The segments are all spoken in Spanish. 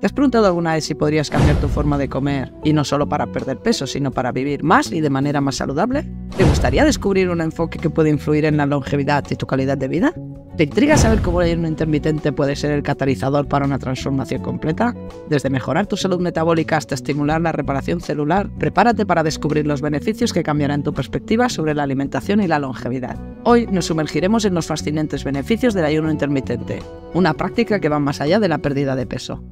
¿Te has preguntado alguna vez si podrías cambiar tu forma de comer y no solo para perder peso, sino para vivir más y de manera más saludable? ¿Te gustaría descubrir un enfoque que puede influir en la longevidad y tu calidad de vida? ¿Te intriga saber cómo el ayuno intermitente puede ser el catalizador para una transformación completa? Desde mejorar tu salud metabólica hasta estimular la reparación celular, prepárate para descubrir los beneficios que cambiarán tu perspectiva sobre la alimentación y la longevidad. Hoy nos sumergiremos en los fascinantes beneficios del ayuno intermitente, una práctica que va más allá de la pérdida de peso.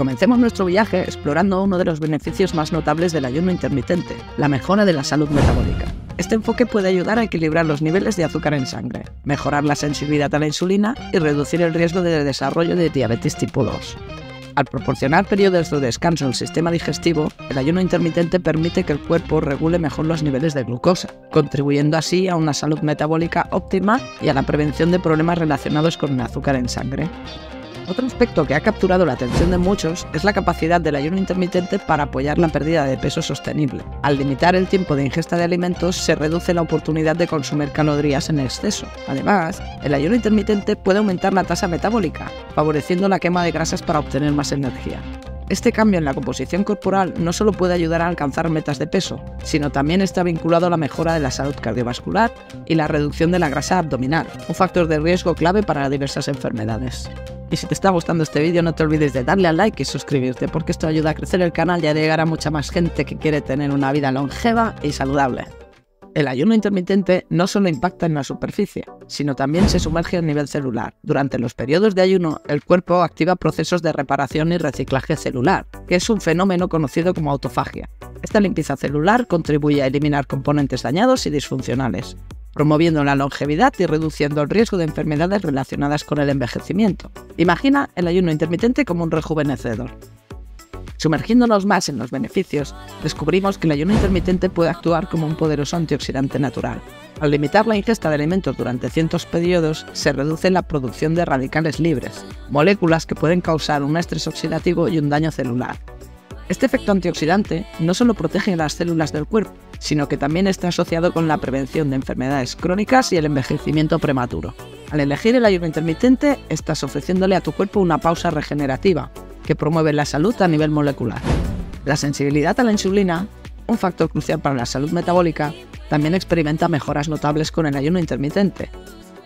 Comencemos nuestro viaje explorando uno de los beneficios más notables del ayuno intermitente, la mejora de la salud metabólica. Este enfoque puede ayudar a equilibrar los niveles de azúcar en sangre, mejorar la sensibilidad a la insulina y reducir el riesgo de desarrollo de diabetes tipo 2. Al proporcionar periodos de descanso al sistema digestivo, el ayuno intermitente permite que el cuerpo regule mejor los niveles de glucosa, contribuyendo así a una salud metabólica óptima y a la prevención de problemas relacionados con el azúcar en sangre. Otro aspecto que ha capturado la atención de muchos es la capacidad del ayuno intermitente para apoyar la pérdida de peso sostenible. Al limitar el tiempo de ingesta de alimentos se reduce la oportunidad de consumir calorías en exceso. Además, el ayuno intermitente puede aumentar la tasa metabólica, favoreciendo la quema de grasas para obtener más energía. Este cambio en la composición corporal no solo puede ayudar a alcanzar metas de peso, sino también está vinculado a la mejora de la salud cardiovascular y la reducción de la grasa abdominal, un factor de riesgo clave para diversas enfermedades. Y si te está gustando este vídeo no te olvides de darle al like y suscribirte porque esto ayuda a crecer el canal y a llegar a mucha más gente que quiere tener una vida longeva y saludable. El ayuno intermitente no solo impacta en la superficie, sino también se sumerge a nivel celular. Durante los periodos de ayuno, el cuerpo activa procesos de reparación y reciclaje celular, que es un fenómeno conocido como autofagia. Esta limpieza celular contribuye a eliminar componentes dañados y disfuncionales, promoviendo la longevidad y reduciendo el riesgo de enfermedades relacionadas con el envejecimiento. Imagina el ayuno intermitente como un rejuvenecedor. Sumergiéndonos más en los beneficios, descubrimos que el ayuno intermitente puede actuar como un poderoso antioxidante natural. Al limitar la ingesta de alimentos durante cientos periodos, se reduce la producción de radicales libres, moléculas que pueden causar un estrés oxidativo y un daño celular. Este efecto antioxidante no solo protege las células del cuerpo, sino que también está asociado con la prevención de enfermedades crónicas y el envejecimiento prematuro. Al elegir el ayuno intermitente, estás ofreciéndole a tu cuerpo una pausa regenerativa, que promueve la salud a nivel molecular. La sensibilidad a la insulina, un factor crucial para la salud metabólica, también experimenta mejoras notables con el ayuno intermitente.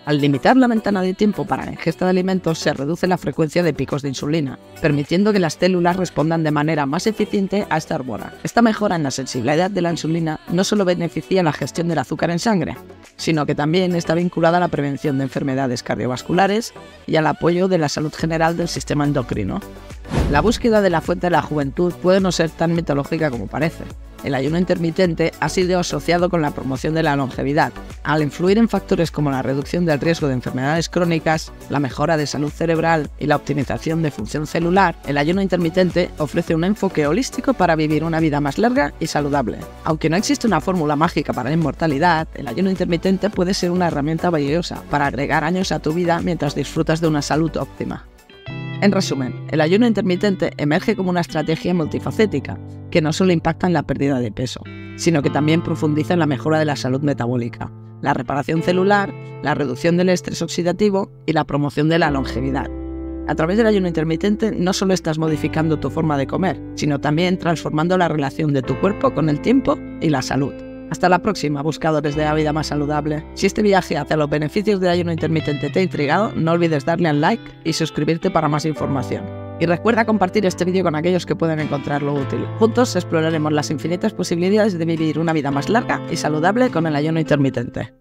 Al limitar la ventana de tiempo para la ingesta de alimentos se reduce la frecuencia de picos de insulina, permitiendo que las células respondan de manera más eficiente a esta hormona. Esta mejora en la sensibilidad de la insulina no solo beneficia la gestión del azúcar en sangre, sino que también está vinculada a la prevención de enfermedades cardiovasculares y al apoyo de la salud general del sistema endocrino. La búsqueda de la fuente de la juventud puede no ser tan mitológica como parece. El ayuno intermitente ha sido asociado con la promoción de la longevidad, al influir en factores como la reducción del riesgo de enfermedades crónicas, la mejora de salud cerebral y la optimización de función celular. El ayuno intermitente ofrece un enfoque holístico para vivir una vida más larga y saludable. Aunque no existe una fórmula mágica para la inmortalidad, el ayuno intermitente puede ser una herramienta valiosa para agregar años a tu vida mientras disfrutas de una salud óptima. En resumen, el ayuno intermitente emerge como una estrategia multifacética, que no solo impacta en la pérdida de peso, sino que también profundiza en la mejora de la salud metabólica, la reparación celular, la reducción del estrés oxidativo y la promoción de la longevidad. A través del ayuno intermitente no solo estás modificando tu forma de comer, sino también transformando la relación de tu cuerpo con el tiempo y la salud. Hasta la próxima, buscadores de la vida más saludable. Si este viaje hacia los beneficios del ayuno intermitente te ha intrigado, no olvides darle al like y suscribirte para más información. Y recuerda compartir este vídeo con aquellos que pueden encontrarlo útil. Juntos exploraremos las infinitas posibilidades de vivir una vida más larga y saludable con el ayuno intermitente.